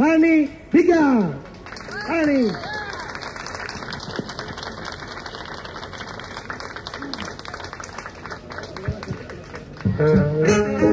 Honey Bigger. Honey. Uh,